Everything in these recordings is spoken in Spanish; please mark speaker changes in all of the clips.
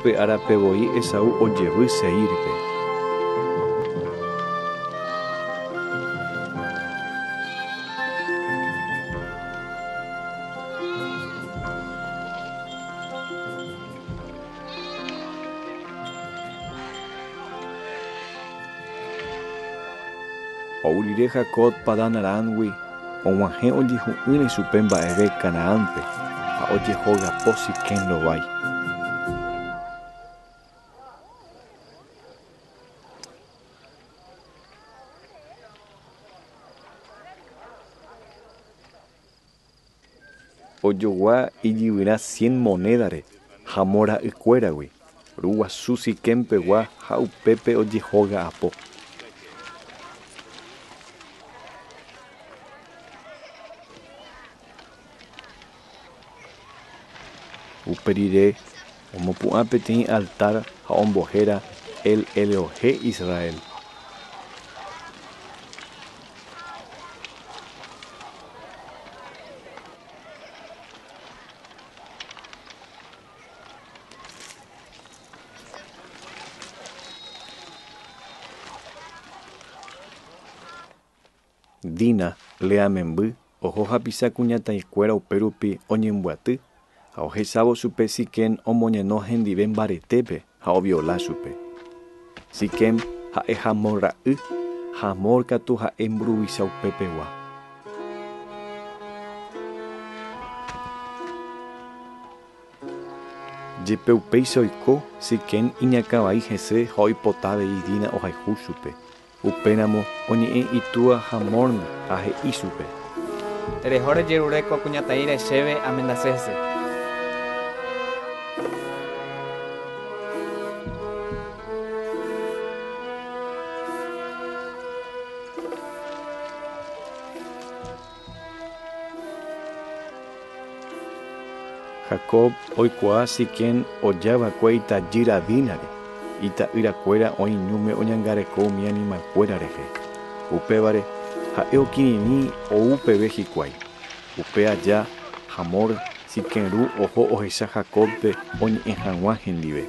Speaker 1: upe arapevoi Esau ojevy Seírpe. Ourire Jacob Padan Arangui, og̃uahẽ ojehu'ỹre chupe mba'eve Kanaánpe ha ojehógapo Siquém lovái. Ojogua ijyvyra cien monédare ha mora'ykuéragui ruguasu Siquémpegua ha upépe ojehóga apo. uperire omopu'ã peteĩ altar ha ombohéra El Elohe Israel. Dina leamemby oho hapisa kuñataĩkuéra upérupi oñemboaty ha ohesávo chupe Siquém omoñeno hendive mbaretépe ha oviola chupe. Siquém ha'e Hamor ra'y ha Hamor katu ha'e mburuvicha upépegua. Jepe upéicha oiko Siquém iñakãvai hese ha oipota avei Dina ohayhu chupe. Upéramo oñe'ẽ itúva Hamórme ha he'i chupe.
Speaker 2: Tereho rejeruréko kuñataĩre chéve amendasése.
Speaker 1: Jacob oikuaa Siquém ojavakue itajýra Dínare ita'yrakuéra oĩnúme oñangareko umi animalkuéra rehe. Upévare ha'e okirirĩ oúpeve hikuái. Upe aja Hamor Siquẽru oho ohecha Jacobpe oñe'ẽ hag̃ua hendive.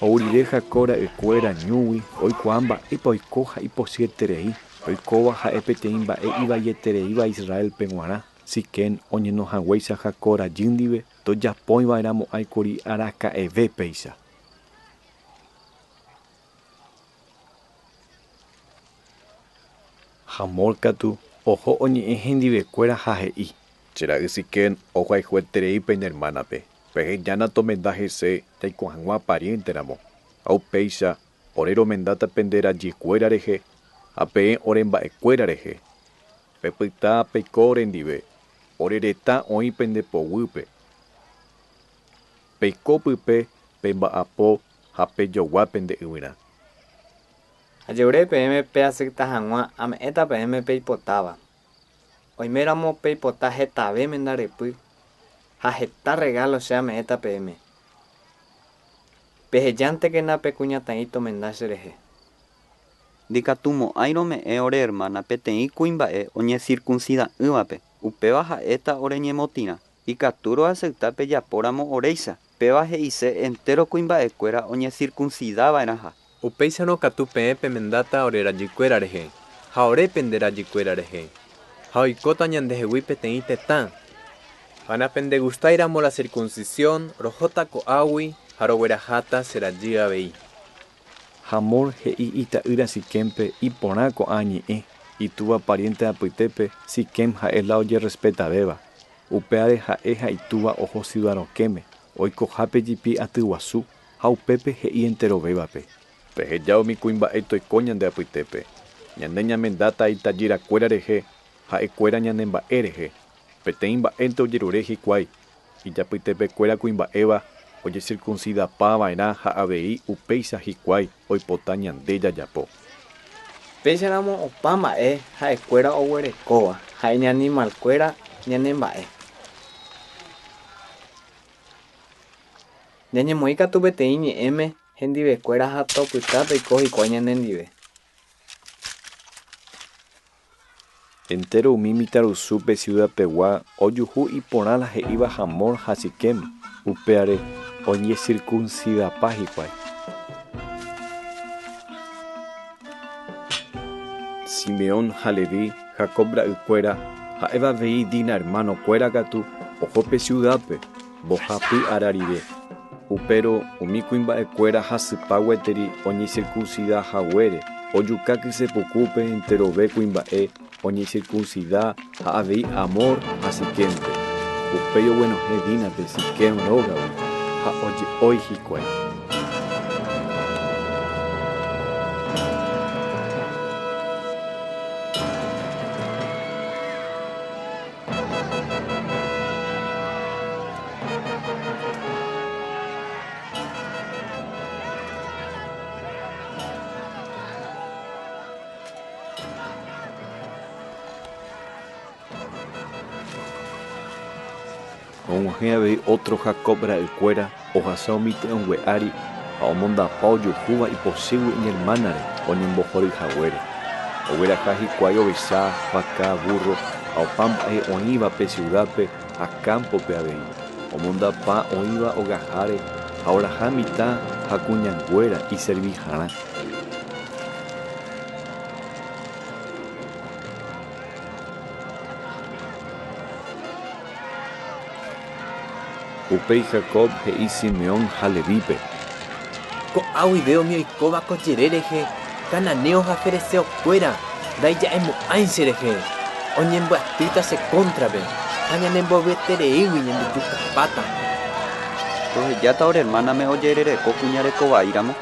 Speaker 1: Ourire Jacob ra'ykuéra ñúgui oikuaa mba'épa oiko ha iposiaiterei oikóva ha'e peteĩ mba'e ivaietereíva Israelpe g̃uarã Siquém oñenohag̃uáicha Jacob rajy ndive tojapóiva'erã mo'ãikuri araka'eve péicha. Hamor katu oho oñe'ẽ hendivekuéra ha he'i chera'y Siquém ohayhueterei peña hermanape pehejánta tomenda hese jaiko hag̃ua parienteramo ha upéicha ore romendáta pende rajykuéra rehe ha peẽ ore mba'ekuéra rehe pepyta peiko rendive ore reta oĩ pendepoguýpe peiko pype pemba'apo ha pejogua pende yvyra
Speaker 2: Ajeure peẽme peasyta hag̃ua ame'ẽta peẽme peipotáva. Oiméramo peipota hetave mendarepy ha heta regalo che ame'ẽta peẽme. Pehejántekena pe kuñataĩ tomenda cherehe.
Speaker 3: Ndikatumo'ãi rome'ẽ ore hermana peteĩ kuimba'e oñecircuncida'ỹvape. Upéva ha'éta ore ñemotĩrã. Ikatúro asyta pejapóramo oréicha. Péva he'ise entero kuimba'ekuéra oñecircuncidava'erãha.
Speaker 4: Upéicharõ katu peẽ pemendáta ore rajykuéra rehe ha ore pende rajykuéra rehe ha oikóta ñandehegui peteĩ tetã ha napendegustáiramo la circuncisión rohóta ko'águi ha rogueraháta che rajy avei
Speaker 1: Hamor he'i ita'ýra Siquémpe iporã ko'ã ñe'ẽ itúva pariente apytépe Siquém ha'e la ojerespetavéva upévare ha'e ha itúva oho Sivarokéme oikohápe jepi atyguasu ha upépe he'i enterovévape peheja umi kuimba'e toiko ñande apytépe ñane ñamendáta itajyrakuéra rehe ha'ekuéra ñanemba'e rehe peteĩ mba'énte ojerure hikuái ijapytepekuéra kuimba'éva ojecircuncidapava'erã ha avei upéicha hikuái oipota ñande jajapo
Speaker 2: Péicharamo opa mba'e ha'ekuéra oguerekóva ha'e ñanimalkuéra ñanemba'e. Ñañemoĩ katu peteĩ ñe'ẽme hendivekuéra ha topyta toiko hikuái ñanendive.
Speaker 1: Entero umi mitãrusúpe ciudad pegua ojuhu iporãla he'íva Hamor ha Siquem upéare oñecircuncidapa hikuái. Simeón ha Leví Jacob ra'ykuéra ha'evavei Dina hermanokuéra katu ohope ciudadpe mbohapy ararive upérõ umi kuimba'ekuéra hasypa gueteri oñecircuncidahaguére ojukáky sepukúpe enterove kuimba'e oñecircuncida ha avei Amor ha Siquémpe upéi oguenohẽ Dínape Siquém rógagui ha oje'ói hikuái og̃uahẽ avei otro Jacob ra'ykuéra ohasa umíte'õngue'ári ha omondapa ojuhúva ipochygui iñermánare oñembohoryhaguére ogueraha hikuái ovicha vaka burro ha opa mba'e oĩvape ciudadpe ha campope avei omondapa oĩva ogaháre ha oraha mitã ha kuñanguéra iserviharã upéi Jacob he'i Simeón ha Levípe
Speaker 4: Ko'águi umi oikóva ko jere rehe Cananeo ha Ferezeukuéra ndaija'emo'ãi cherehe oñembyatýta che contrape ha ñanembovytereígui ñembyjupáta
Speaker 3: Rohejáta ore hermáname ojerereko kuñarekovaíramo